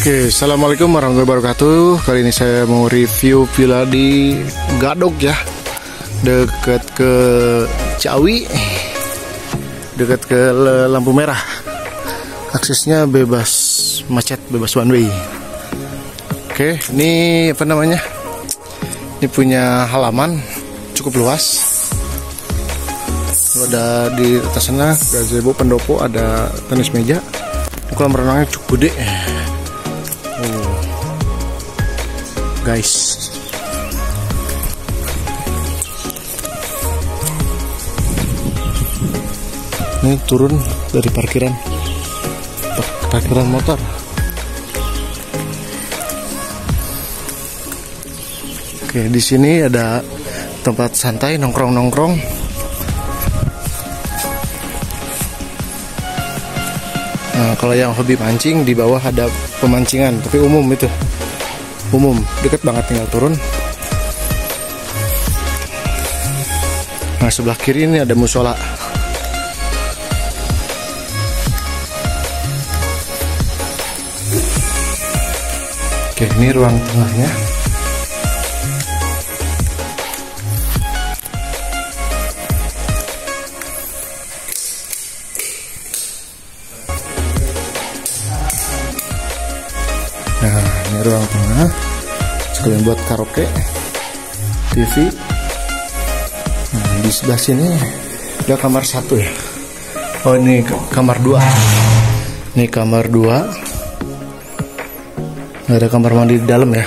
Oke, assalamualaikum warahmatullahi wabarakatuh. Kali ini saya mau review villa di Gadok ya, dekat ke Ciawi, dekat ke lampu merah. Aksesnya bebas macet, bebas one way. Oke, ini apa namanya? Ini punya halaman cukup luas. Ada di atas sana gazebo pendopo, ada tenis meja. Kolam renangnya cukup gede. Guys. Ini turun dari parkiran parkiran motor. Oke, di sini ada tempat santai nongkrong-nongkrong. Nah, kalau yang hobi mancing di bawah ada pemancingan, tapi umum itu. Umum, deket banget tinggal turun. Nah, sebelah kiri ini ada musola. Oke, ini ruang tengahnya. Ruang tengah. Sekalian buat karaoke, TV. Nah, di sebelah sini ada kamar satu ya. Oh, ini kamar dua. Ini kamar dua. Nggak ada kamar mandi di dalam ya.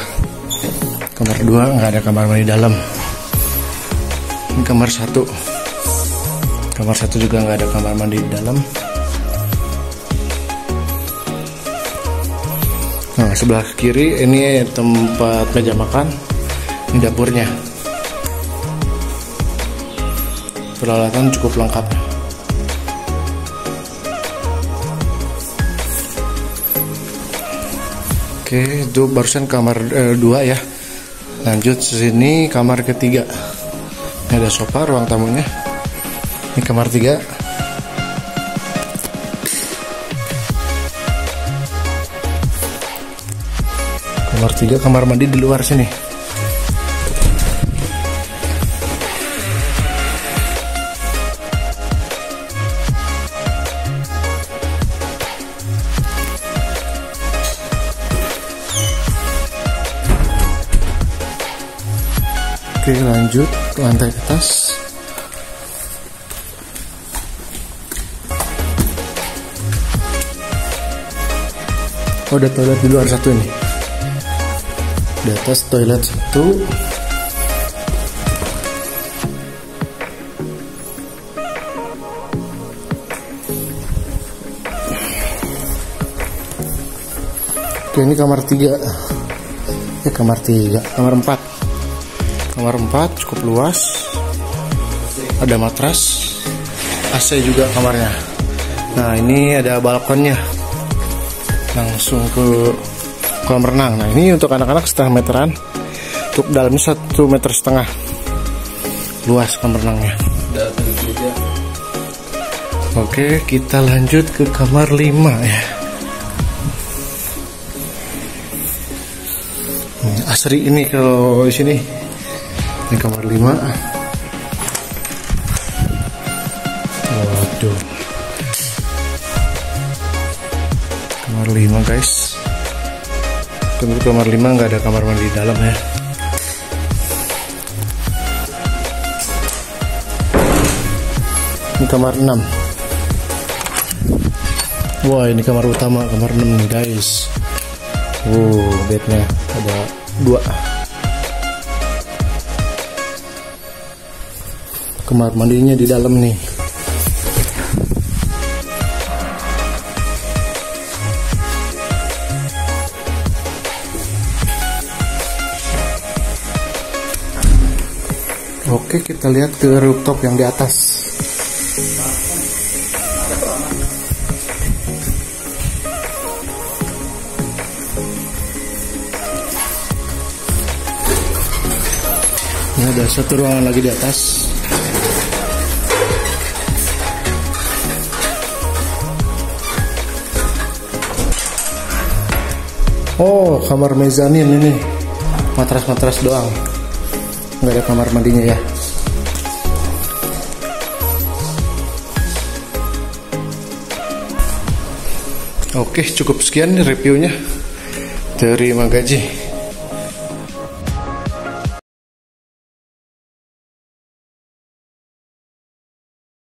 Kamar dua nggak ada kamar mandi di dalam. Ini kamar satu. Kamar satu juga nggak ada kamar mandi di dalam. Nah, sebelah kiri ini tempat meja makan. Dapurnya. Peralatan cukup lengkap. Oke, itu barusan kamar eh, ya. Lanjut sini kamar ketiga. Ini ada sofa ruang tamunya. Ini kamar tiga. Kamar tiga kamar mandi di luar sini. Oke lanjut ke lantai atas. Oh ada toilet di luar satu ini di atas toilet satu Oke ini kamar tiga. Ya kamar tiga. Kamar empat. Kamar empat cukup luas. Ada matras. AC juga kamarnya. Nah ini ada balkonnya. Langsung ke kolam renang. Nah ini untuk anak-anak setengah meteran, untuk dalamnya satu meter setengah luas kolam renangnya. Oke kita lanjut ke kamar 5 ya. Asri ini kalau di sini ini kamar 5 Waduh. Kamar 5 guys untuk kamar 5 nggak ada kamar mandi di dalam ya. Ini kamar 6 wah ini kamar utama kamar 6 nih guys. Wow bednya ada dua. Kamar mandinya di dalam nih Oke, kita lihat ke rooftop yang di atas. Ini ada satu ruangan lagi di atas. Oh, kamar mezanin ini. Matras-matras doang. Nggak ada kamar mandinya ya. Oke, cukup sekian reviewnya. Terima gaji.